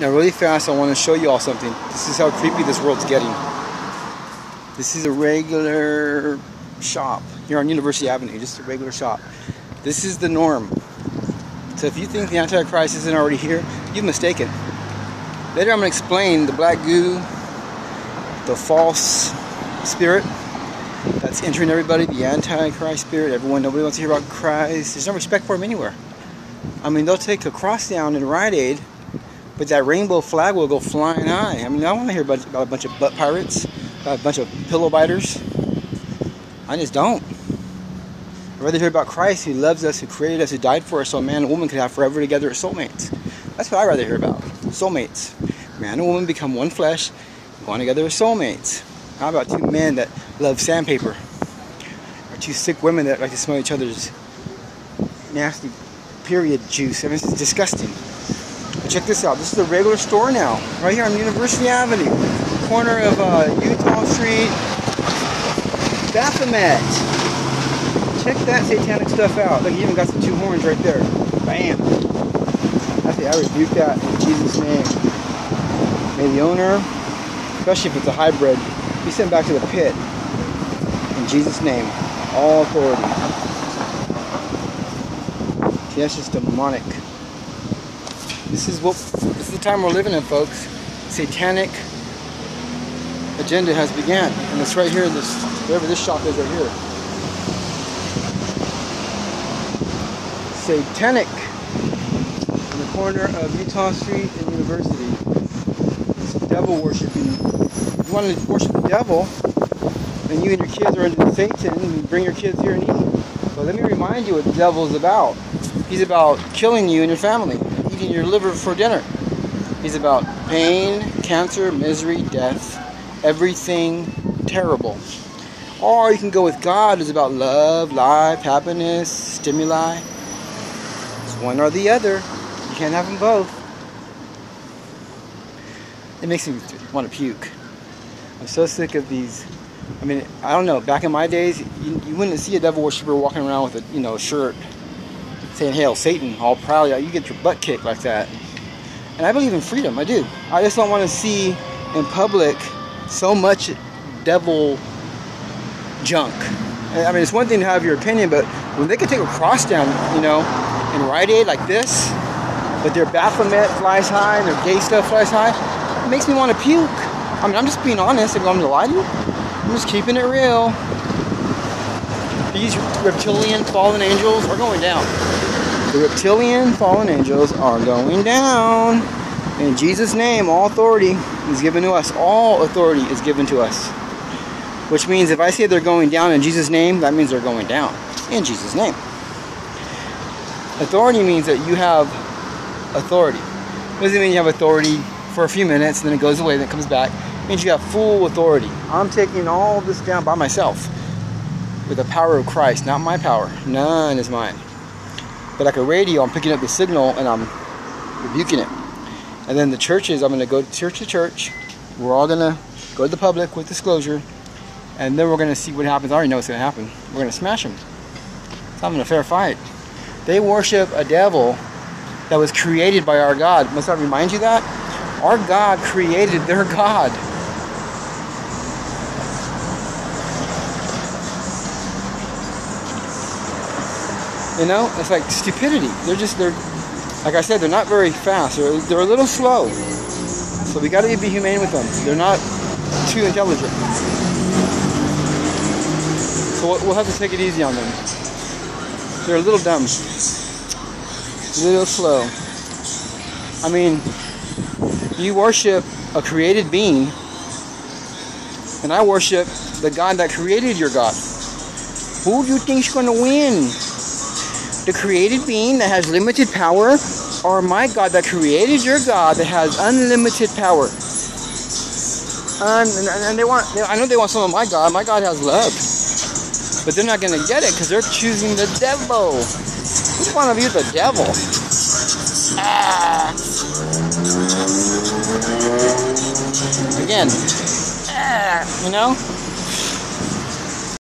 Now really fast I want to show you all something. This is how creepy this world's getting. This is a regular shop here on University Avenue, just a regular shop. This is the norm. So if you think the Antichrist isn't already here, you've mistaken. Later I'm going to explain the black goo, the false spirit that's entering everybody, the Antichrist spirit. Everyone, nobody wants to hear about Christ. There's no respect for him anywhere. I mean, they'll take a cross down in Rite Aid but that rainbow flag will go flying high. I mean, I want to hear about, about a bunch of butt pirates, about a bunch of pillow biters. I just don't. I'd rather hear about Christ who loves us, who created us, who died for us so a man and woman could have forever together as soulmates. That's what I'd rather hear about. Soulmates. Man and woman become one flesh, going together as soulmates. How about two men that love sandpaper? Or two sick women that like to smell each other's nasty period juice? I mean, it's disgusting. Check this out. This is a regular store now, right here on University Avenue, corner of uh, Utah Street, Baphomet. Check that satanic stuff out. Look, he even got some two horns right there. Bam. I it. I rebuke that in Jesus' name. May the owner, especially if it's a hybrid, be sent back to the pit. In Jesus' name, all authority. See, that's just demonic. This is what this is the time we're living in, folks. Satanic agenda has began, and it's right here. in This wherever this shop is, right here. Satanic in the corner of Utah Street and University. It's devil worshiping. If you want to worship the devil, and you and your kids are into Satan, and you bring your kids here and eat. But let me remind you what the devil is about. He's about killing you and your family eating your liver for dinner. He's about pain, cancer, misery, death, everything terrible. Or you can go with God, who's about love, life, happiness, stimuli. It's one or the other. You can't have them both. It makes me want to puke. I'm so sick of these. I mean, I don't know. Back in my days, you, you wouldn't see a devil worshiper walking around with a you know shirt saying hail Satan all proud, you get your butt kicked like that. And I believe in freedom, I do. I just don't want to see in public so much devil junk. I mean, it's one thing to have your opinion, but when they can take a cross down, you know, in Rite Aid like this, but their Baphomet flies high and their gay stuff flies high, it makes me want to puke. I mean, I'm just being honest. I'm going to lie to you. I'm just keeping it real. These reptilian fallen angels are going down. The reptilian fallen angels are going down. In Jesus' name, all authority is given to us. All authority is given to us. Which means if I say they're going down in Jesus' name, that means they're going down in Jesus' name. Authority means that you have authority. It doesn't mean you have authority for a few minutes, and then it goes away, then it comes back. It means you have full authority. I'm taking all this down by myself with the power of Christ, not my power. None is mine. But like a radio, I'm picking up the signal and I'm rebuking it. And then the churches, I'm going to go church to church. We're all going to go to the public with disclosure. And then we're going to see what happens. I already know what's going to happen. We're going to smash them. It's having a fair fight. They worship a devil that was created by our God. Must I remind you that? Our God created their God. You know, it's like stupidity. They're just they're like I said, they're not very fast. They're they're a little slow. So we got to be humane with them. They're not too intelligent. So we'll have to take it easy on them. They're a little dumb, a little slow. I mean, you worship a created being, and I worship the God that created your God. Who do you think's gonna win? The created being that has limited power, or my God that created your God that has unlimited power? And, and, they want, I know they want some of my God. My God has love. But they're not going to get it because they're choosing the devil. Which one of you is the devil? Ah. Again. Ah. You know?